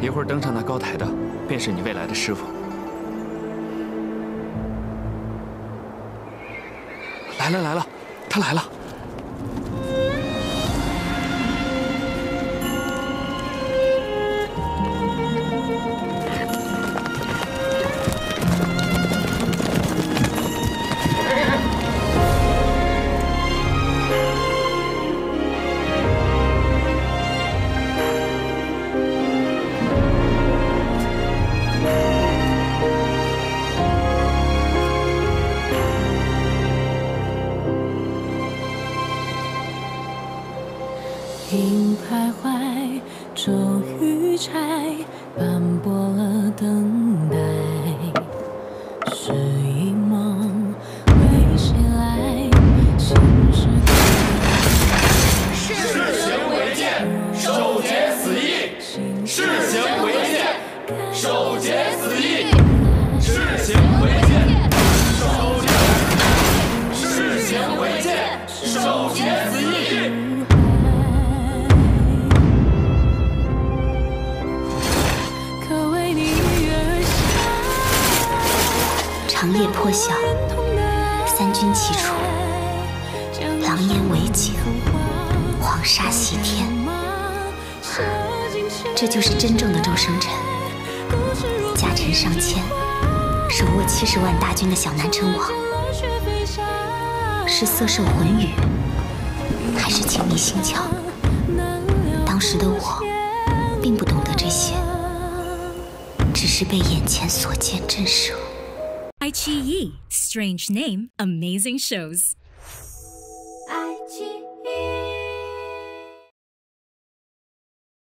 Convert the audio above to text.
一会儿登上那高台的，便是你未来的师傅。来了来了，他来了。云徘徊，骤雨拆，斑驳了等待。是一梦，为谁来？心事视行为剑，手结死意；视行为剑，手结死意；视行为剑，手结；视行为剑，手结死意。长夜破晓，三军齐出，狼烟为警，黄沙袭天。这就是真正的周生辰，家臣上千，手握七十万大军的小南城王，是色受魂语，还是情迷心窍？当时的我，并不懂得这些，只是被眼前所见震慑。Wai Chi Yi. Strange name, amazing shows.